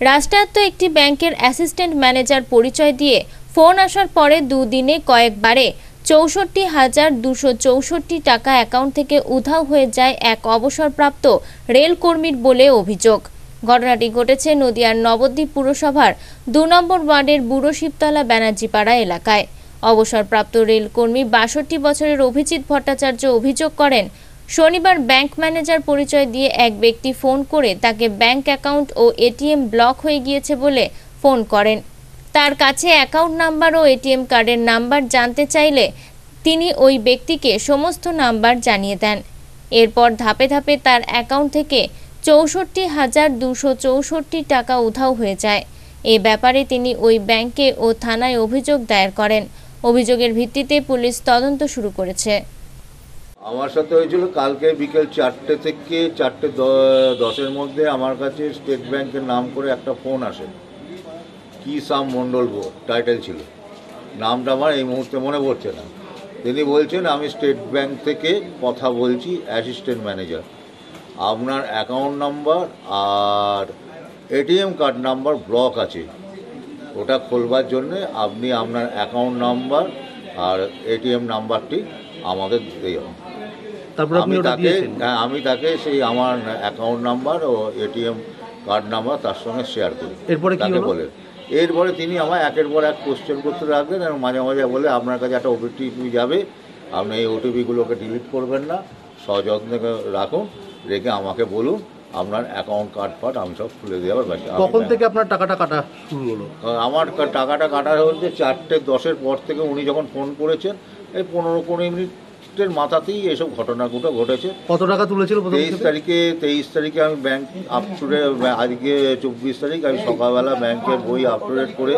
রাষ্ট্রায়ত্ত একটি ব্যাংকের অ্যাসিস্ট্যান্ট ম্যানেজার পরিচয় দিয়ে ফোন আসার পরে দুদিনে কয়েকবারে চৌষট্টি হাজার দুশো চৌষট্টি টাকা অ্যাকাউন্ট থেকে উধাও হয়ে যায় এক অবসরপ্রাপ্ত রেলকর্মীর বলে অভিযোগ। ঘটনাটি ঘটেছে নদিয়ার নবদ্বীপ পুরসভার দু নম্বর ওয়ার্ডের বুড়ো শিবতলা ব্যানার্জিপাড়া এলাকায়। অবসরপ্রাপ্ত রেলকর্মী বাষট্টি বছরের অভিজিৎ ভট্টাচার্য অভিযোগ করেন শনিবার ব্যাংক ম্যানেজার পরিচয় দিয়ে এক ব্যক্তি ফোন করে তাকে ব্যাংক অ্যাকাউন্ট ও এটিএম ব্লক হয়ে গিয়েছে বলে ফোন করেন। তার কাছে অ্যাকাউন্ট নাম্বার ও এটিএম কার্ডের নাম্বার জানতে চাইলে তিনি ওই ব্যক্তিকে সমস্ত নাম্বার জানিয়ে দেন। এরপর ধাপে ধাপে তার অ্যাকাউন্ট থেকে চৌষট্টি হাজার দুশো চৌষট্টি টাকা উধাও হয়ে যায়। এ ব্যাপারে তিনি ওই ব্যাংকে ও থানায় অভিযোগ দায়ের করেন। অভিযোগের ভিত্তিতে পুলিশ তদন্ত শুরু করেছে। আমার সাথে হয়েছিল কালকে বিকেল চারটে থেকে চারটে দশের মধ্যে আমার কাছে স্টেট ব্যাংকের নাম করে একটা ফোন আসে। কি সাম মণ্ডল টাইটেল ছিল। নামটা আমার এই মুহূর্তে মনে পড়ছে না। তিনি বলছেন, আমি স্টেট ব্যাংক থেকে কথা বলছি, অ্যাসিস্ট্যান্ট ম্যানেজার। আপনার অ্যাকাউন্ট নাম্বার আর এটিএম কার্ড নাম্বার ব্লক আছে। ওটা খোলবার জন্যে আপনি আপনার অ্যাকাউন্ট নাম্বার আর এটিএম নাম্বারটি আমাদের দেওয়া তারপরে আপনি ওটা দিয়েছেন। হ্যাঁ, আমি তাকে সেই আমার অ্যাকাউন্ট নাম্বার ও এটিএম কার্ড নাম্বার তার সঙ্গে শেয়ার করি। এরপরে কি হলো? বলে। এরপরে তিনি আমায় একের পর এক কোশ্চেন করতে রাখবেন এবং মাঝে মাঝে বলে আপনার কাছে একটা ওটিপি যাবে আপনি এই ওটিপিগুলোকে ডিলিট করবেন না সযত্নে রাখুন রেখে আমাকে বলুন আপনার অ্যাকাউন্ট কার্ড ফার্ড আমি সব খুলে দেওয়ার ব্যাপার কখন থেকে আপনার টাকাটা কাটা শুরু হলো? আমার টাকাটা কাটা হচ্ছে চারটে দশের পর থেকে উনি যখন ফোন করেছেন এই পনেরো কুড়ি মিনিটের মাথাতেই এসব ঘটনাগুলো ঘটেছে। কত টাকা তুলেছিল তেইশ তারিখে তেইশ তারিখে আমি ব্যাংক আপ টু আজকে চব্বিশ তারিখ আমি সকালবেলা ব্যাংকের বই আপ টু ডেট করে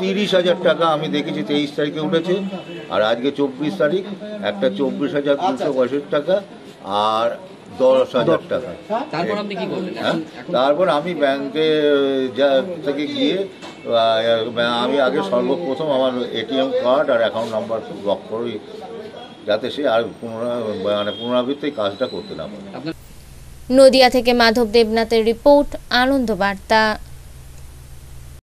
তিরিশ হাজার টাকা আমি দেখেছি তেইশ তারিখে উঠেছে। আর আজকে চব্বিশ তারিখ একটা চব্বিশ হাজার দুশো পঁয়ষট্টি টাকা আর দশ হাজার টাকা। তারপর আপনি কি করলেন? হ্যাঁ? তারপর আমি ব্যাংকে যা থেকে গিয়ে আমি আগে সর্বপ্রথম আমার এটিএম কার্ড আর অ্যাকাউন্ট নাম্বার ব্লক করি যাতে সে আর পুনরায় মানে পুনরাবৃত্তি কাজটা করতে না পারে। নদিয়া থেকে মাধব দেবনাথের রিপোর্ট, আনন্দ বার্তা।